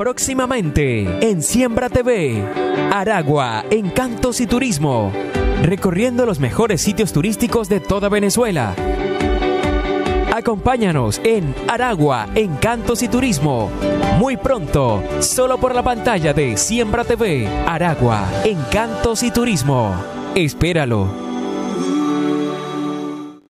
Próximamente en Siembra TV, Aragua, Encantos y Turismo, recorriendo los mejores sitios turísticos de toda Venezuela. Acompáñanos en Aragua, Encantos y Turismo. Muy pronto, solo por la pantalla de Siembra TV, Aragua, Encantos y Turismo. Espéralo.